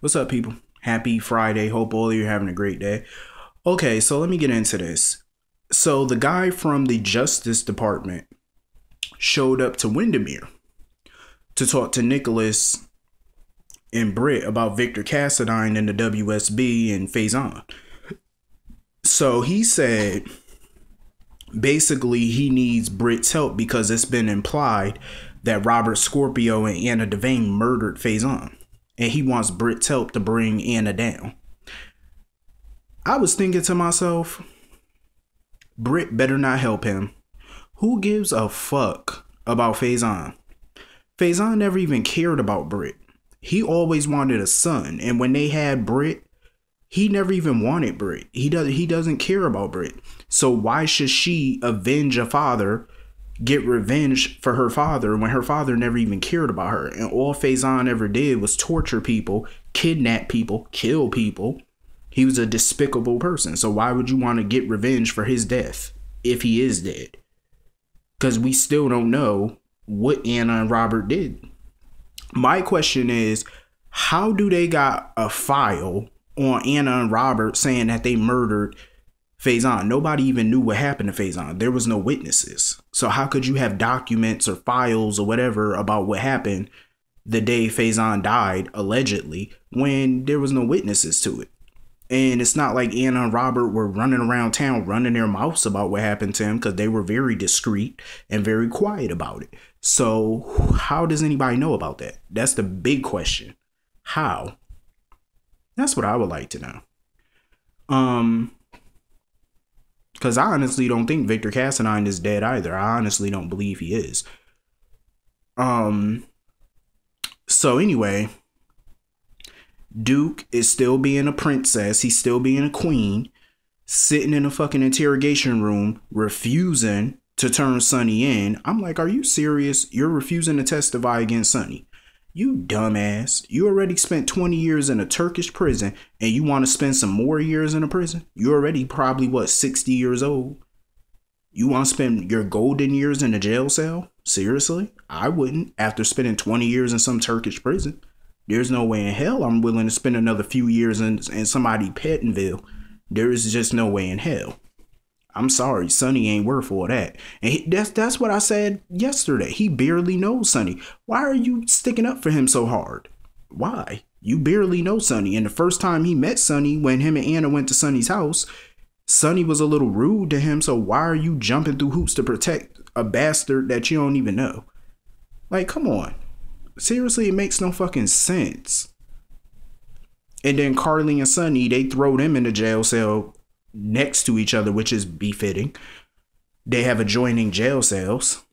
What's up, people? Happy Friday. Hope all of you are having a great day. Okay, so let me get into this. So, the guy from the Justice Department showed up to Wyndemere to talk to Nikolas and Britt about Victor Cassadine and the WSB and Faison. So, he said basically he needs Britt's help because it's been implied that Robert Scorpio and Anna Devane murdered Faison and he wants Britt's help to bring Anna down. I was thinking to myself, Britt better not help him. Who gives a fuck about Faison? Faison never even cared about Britt. He always wanted a son, and when they had Britt, he never even wanted Britt. He does he doesn't care about Britt. So why should she avenge a father get revenge for her father when her father never even cared about her. And all Faison ever did was torture people, kidnap people, kill people. He was a despicable person. So why would you want to get revenge for his death if he is dead? Because we still don't know what Anna and Robert did. My question is, how do they got a file on Anna and Robert saying that they murdered Faison. Nobody even knew what happened to Faison. There was no witnesses. So how could you have documents or files or whatever about what happened the day Faison died, allegedly, when there was no witnesses to it? And it's not like Anna and Robert were running around town running their mouths about what happened to him because they were very discreet and very quiet about it. So how does anybody know about that? That's the big question. How? That's what I would like to know. Um because I honestly don't think Victor Cassadine is dead either. I honestly don't believe he is. Um. So anyway, Duke is still being a princess. He's still being a queen, sitting in a fucking interrogation room, refusing to turn Sonny in. I'm like, are you serious? You're refusing to testify against Sonny. You dumbass. You already spent 20 years in a Turkish prison and you want to spend some more years in a prison? You're already probably, what, 60 years old? You want to spend your golden years in a jail cell? Seriously? I wouldn't after spending 20 years in some Turkish prison. There's no way in hell I'm willing to spend another few years in, in somebody Pentonville. There is just no way in hell. I'm sorry, Sonny ain't worth all that. And he, that's that's what I said yesterday. He barely knows Sonny. Why are you sticking up for him so hard? Why? You barely know Sonny. And the first time he met Sonny, when him and Anna went to Sonny's house, Sonny was a little rude to him. So why are you jumping through hoops to protect a bastard that you don't even know? Like, come on. Seriously, it makes no fucking sense. And then Carly and Sonny, they throw them in the jail cell next to each other, which is befitting. They have adjoining jail cells.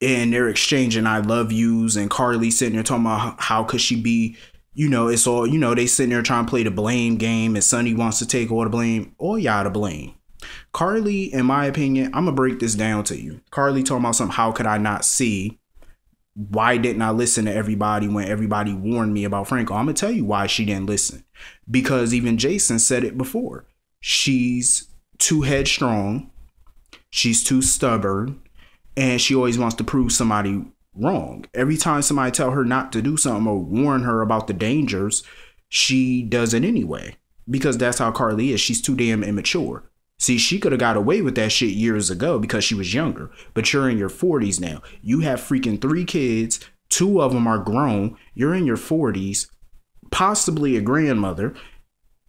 And they're exchanging I love yous and Carly sitting there talking about how could she be, you know, it's all, you know, they sitting there trying to play the blame game and Sonny wants to take all the blame. All y'all to blame. Carly, in my opinion, I'm gonna break this down to you. Carly talking about something, how could I not see? Why didn't I listen to everybody when everybody warned me about Franco? I'm gonna tell you why she didn't listen. Because even Jason said it before she's too headstrong, she's too stubborn, and she always wants to prove somebody wrong. Every time somebody tell her not to do something or warn her about the dangers, she does it anyway. Because that's how Carly is. She's too damn immature. See, she could have got away with that shit years ago because she was younger. But you're in your 40s now. You have freaking three kids. Two of them are grown. You're in your 40s, possibly a grandmother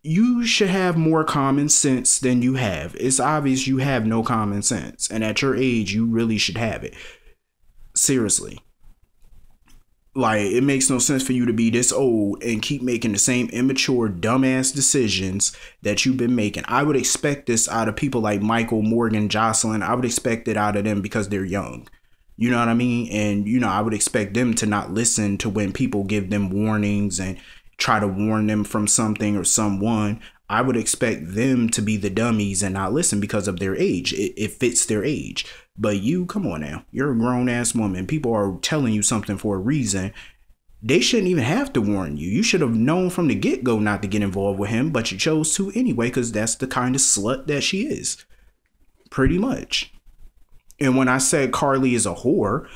you should have more common sense than you have. It's obvious you have no common sense. And at your age, you really should have it. Seriously. Like, it makes no sense for you to be this old and keep making the same immature, dumbass decisions that you've been making. I would expect this out of people like Michael, Morgan, Jocelyn. I would expect it out of them because they're young. You know what I mean? And, you know, I would expect them to not listen to when people give them warnings and try to warn them from something or someone, I would expect them to be the dummies and not listen because of their age. It, it fits their age. But you, come on now, you're a grown ass woman. People are telling you something for a reason. They shouldn't even have to warn you. You should have known from the get go not to get involved with him, but you chose to anyway because that's the kind of slut that she is. Pretty much. And when I said Carly is a whore,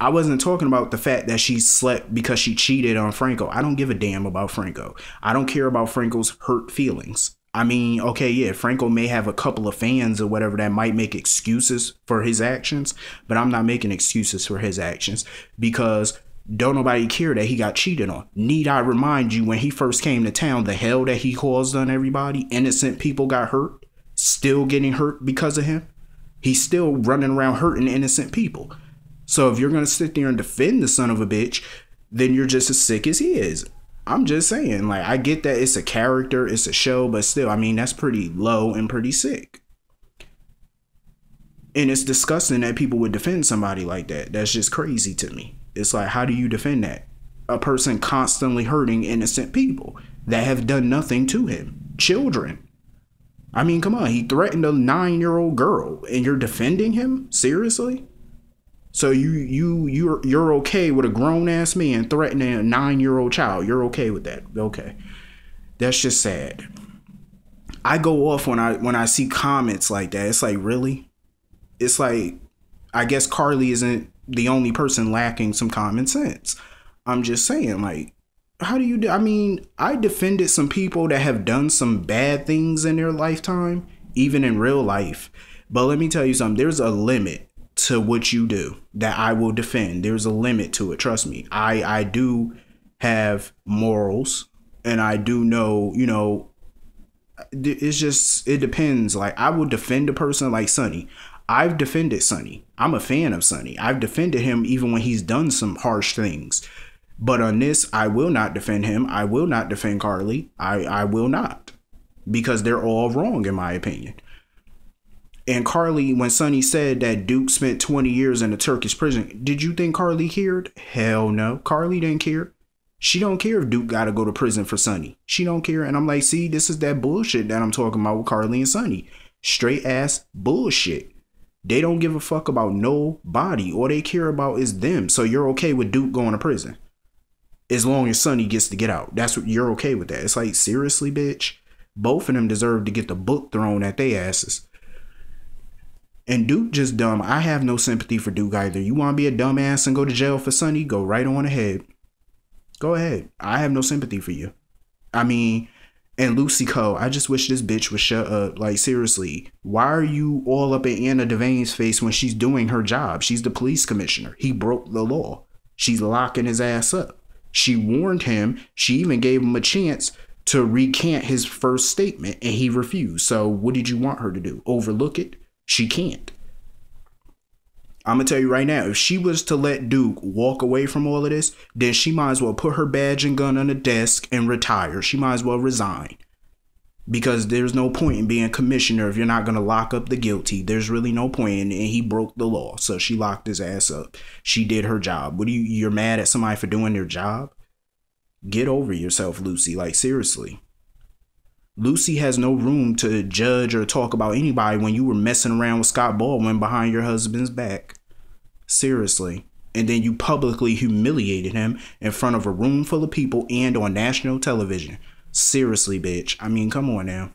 I wasn't talking about the fact that she slept because she cheated on Franco. I don't give a damn about Franco. I don't care about Franco's hurt feelings. I mean, okay, yeah, Franco may have a couple of fans or whatever that might make excuses for his actions, but I'm not making excuses for his actions because don't nobody care that he got cheated on. Need I remind you when he first came to town, the hell that he caused on everybody? Innocent people got hurt, still getting hurt because of him. He's still running around hurting innocent people. So if you're gonna sit there and defend the son of a bitch, then you're just as sick as he is. I'm just saying, like, I get that it's a character, it's a show, but still, I mean, that's pretty low and pretty sick. And it's disgusting that people would defend somebody like that. That's just crazy to me. It's like, how do you defend that? A person constantly hurting innocent people that have done nothing to him, children. I mean, come on, he threatened a nine year old girl and you're defending him? Seriously? So you you you're you're okay with a grown ass man threatening a nine year old child. You're okay with that. Okay. That's just sad. I go off when I when I see comments like that. It's like, really? It's like I guess Carly isn't the only person lacking some common sense. I'm just saying, like, how do you do? I mean, I defended some people that have done some bad things in their lifetime, even in real life. But let me tell you something, there's a limit to what you do that I will defend. There's a limit to it. Trust me. I I do have morals and I do know, you know, it's just it depends. Like I will defend a person like Sonny. I've defended Sonny. I'm a fan of Sonny. I've defended him even when he's done some harsh things. But on this, I will not defend him. I will not defend Carly. I I will not. Because they're all wrong in my opinion. And Carly, when Sonny said that Duke spent 20 years in a Turkish prison, did you think Carly cared? Hell no. Carly didn't care. She don't care if Duke gotta go to prison for Sonny. She don't care. And I'm like, see, this is that bullshit that I'm talking about with Carly and Sonny. Straight ass bullshit. They don't give a fuck about nobody. All they care about is them. So you're okay with Duke going to prison. As long as Sonny gets to get out. That's what you're okay with that. It's like, seriously, bitch? Both of them deserve to get the book thrown at their asses. And Duke just dumb. I have no sympathy for Duke either. You want to be a dumbass and go to jail for Sonny? Go right on ahead. Go ahead. I have no sympathy for you. I mean, and Lucy Coe, I just wish this bitch would shut up. Like, seriously, why are you all up in Anna Devane's face when she's doing her job? She's the police commissioner. He broke the law. She's locking his ass up. She warned him. She even gave him a chance to recant his first statement, and he refused. So, what did you want her to do? Overlook it? She can't. I'm gonna tell you right now, if she was to let Duke walk away from all of this, then she might as well put her badge and gun on the desk and retire. She might as well resign. Because there's no point in being commissioner if you're not gonna lock up the guilty. There's really no point. and he broke the law, so she locked his ass up. She did her job. What do you? You're mad at somebody for doing their job? Get over yourself, Lucy. Like seriously. Lucy has no room to judge or talk about anybody when you were messing around with Scott Baldwin behind your husband's back. Seriously. And then you publicly humiliated him in front of a room full of people and on national television. Seriously, bitch. I mean, come on now.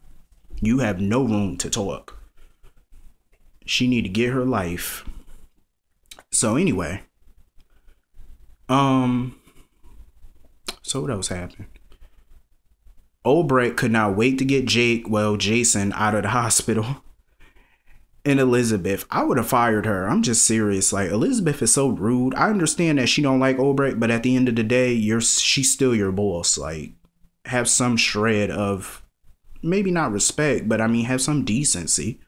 You have no room to talk. She need to get her life. So anyway, um so what else happened? Obrecht could not wait to get Jake, well, Jason, out of the hospital. And Elizabeth, I would have fired her. I'm just serious. Like Elizabeth is so rude. I understand that she don't like Obrecht, but at the end of the day, you're she's still your boss. Like, have some shred of maybe not respect, but I mean have some decency.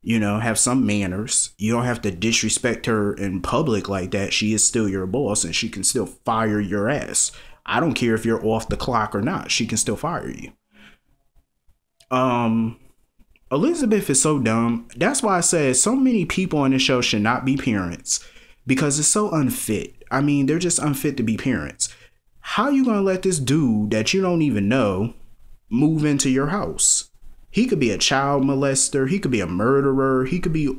You know, have some manners. You don't have to disrespect her in public like that. She is still your boss and she can still fire your ass. I don't care if you're off the clock or not. She can still fire you. Um, Elizabeth is so dumb. That's why I said so many people on the show should not be parents because it's so unfit. I mean, they're just unfit to be parents. How are you gonna let this dude that you don't even know move into your house? He could be a child molester. He could be a murderer. He could be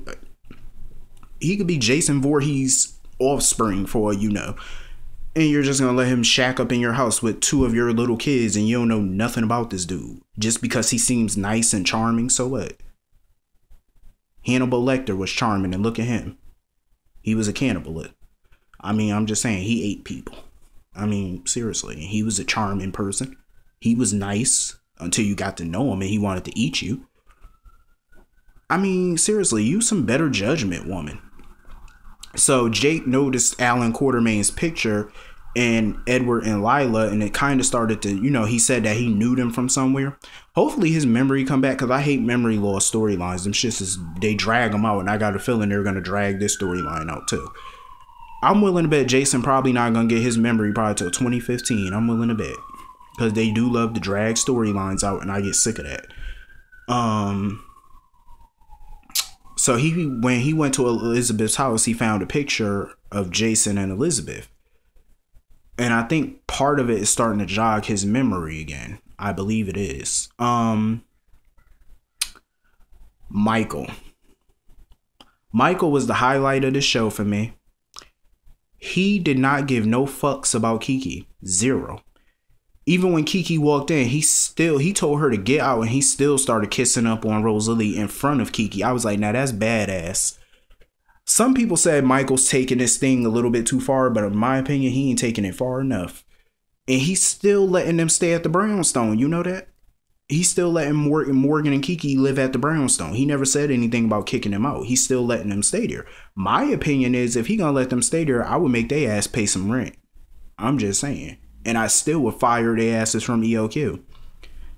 he could be Jason Voorhees' offspring for you know and you're just gonna let him shack up in your house with two of your little kids and you don't know nothing about this dude just because he seems nice and charming so what hannibal lecter was charming and look at him he was a cannibal I mean, I'm just saying he ate people. I mean, seriously, he was a charming person. He was nice until you got to know him and he wanted to eat you. I mean, seriously, use some better judgment, woman. So Jake noticed Alan Quartermaine's picture and Edward and Lila, and it kind of started to, you know, he said that he knew them from somewhere. Hopefully his memory come back because I hate memory loss storylines. Them shits is they drag them out, and I got a feeling they're gonna drag this storyline out too. I'm willing to bet Jason probably not gonna get his memory probably till 2015. I'm willing to bet because they do love to drag storylines out, and I get sick of that. Um. So he when he went to Elizabeth's house, he found a picture of Jason and Elizabeth. And I think part of it is starting to jog his memory again. I believe it is. Um Michael. Michael was the highlight of the show for me. He did not give no fucks about Kiki. Zero. Even when Kiki walked in, he still he told her to get out and he still started kissing up on Rosalie in front of Kiki. I was like, now that's badass. Some people said Michael's taking this thing a little bit too far, but in my opinion, he ain't taking it far enough. And he's still letting them stay at the Brownstone. You know that? He's still letting Morgan, Morgan and Kiki live at the Brownstone. He never said anything about kicking them out. He's still letting them stay there. My opinion is if he gonna let them stay there, I would make their ass pay some rent. I'm just saying. And I still would fire their asses from ELQ.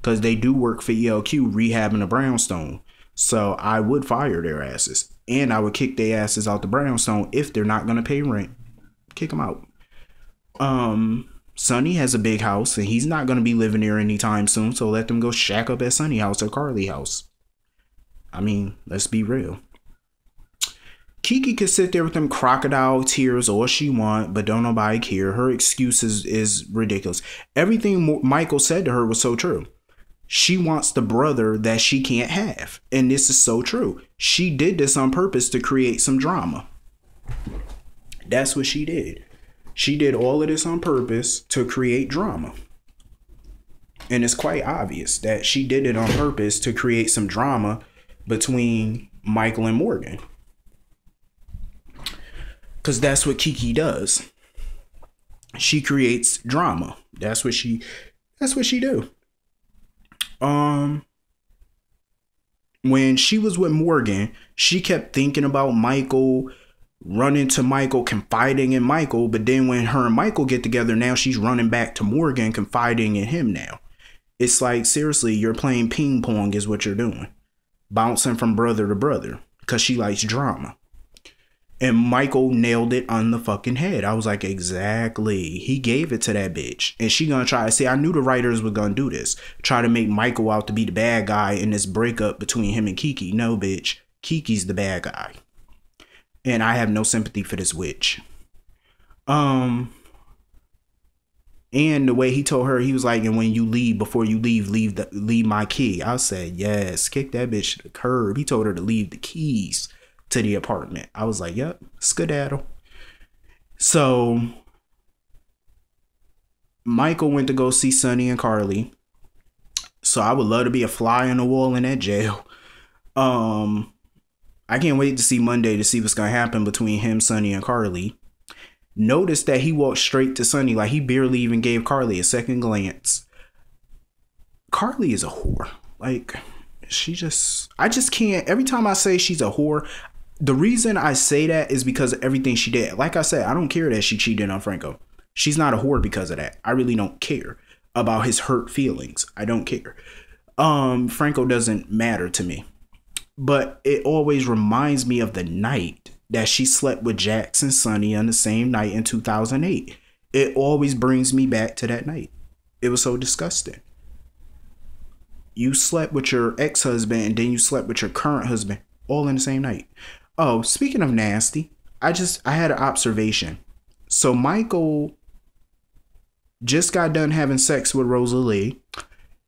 Because they do work for ELQ rehabbing the Brownstone. So I would fire their asses and I would kick their asses out the brownstone if they're not gonna pay rent. Kick them out. Um, Sonny has a big house and he's not gonna be living there anytime soon, so let them go shack up at Sonny house or Carly house. I mean, let's be real. Kiki could sit there with them crocodile tears all she want, but don't nobody care. Her excuse is, is ridiculous. Everything Michael said to her was so true she wants the brother that she can't have. And this is so true. She did this on purpose to create some drama. That's what she did. She did all of this on purpose to create drama. And it's quite obvious that she did it on purpose to create some drama between Michael and Morgan. Cuz that's what Kiki does. She creates drama. That's what she that's what she do. Um when she was with Morgan, she kept thinking about Michael, running to Michael, confiding in Michael, but then when her and Michael get together, now she's running back to Morgan, confiding in him now. It's like seriously, you're playing ping pong is what you're doing. Bouncing from brother to brother cuz she likes drama. And Michael nailed it on the fucking head. I was like, exactly. He gave it to that bitch. And she gonna try to say, I knew the writers were gonna do this. Try to make Michael out to be the bad guy in this breakup between him and Kiki. No, bitch. Kiki's the bad guy. And I have no sympathy for this witch. Um and the way he told her, he was like, and when you leave, before you leave, leave the leave my key. I said, yes, kick that bitch to the curb. He told her to leave the keys to the apartment. I was like, yep, skedaddle. So Michael went to go see Sonny and Carly. So I would love to be a fly on the wall in that jail. Um I can't wait to see Monday to see what's gonna happen between him, Sonny, and Carly. Notice that he walked straight to Sonny, like he barely even gave Carly a second glance. Carly is a whore. Like she just I just can't every time I say she's a whore, the reason I say that is because of everything she did. Like I said, I don't care that she cheated on Franco. She's not a whore because of that. I really don't care about his hurt feelings. I don't care. Um, Franco doesn't matter to me. But it always reminds me of the night that she slept with Jax and Sonny on the same night in 2008. It always brings me back to that night. It was so disgusting. You slept with your ex husband and then you slept with your current husband all in the same night. Oh, speaking of nasty, I just I had an observation. So Michael just got done having sex with Rosalie.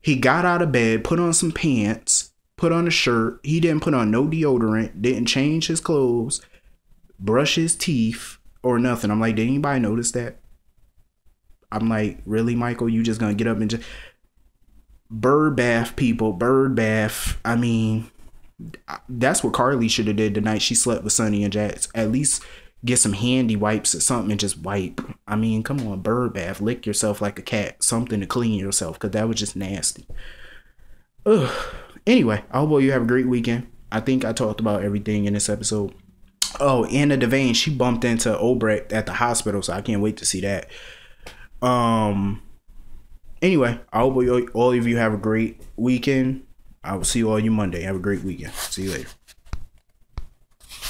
He got out of bed, put on some pants, put on a shirt. He didn't put on no deodorant, didn't change his clothes, brush his teeth, or nothing. I'm like, did anybody notice that? I'm like, really, Michael? You just gonna get up and just bird bath people, bird bath. I mean, that's what Carly should have did the night she slept with Sonny and Jax. At least get some handy wipes or something and just wipe. I mean, come on, bird bath, lick yourself like a cat, something to clean yourself, because that was just nasty. Ugh. Anyway, I hope you have a great weekend. I think I talked about everything in this episode. Oh, Anna Devane, she bumped into Obrecht at the hospital, so I can't wait to see that. Um. Anyway, I hope all of you have a great weekend. I will see all you Monday. Have a great weekend. See you later.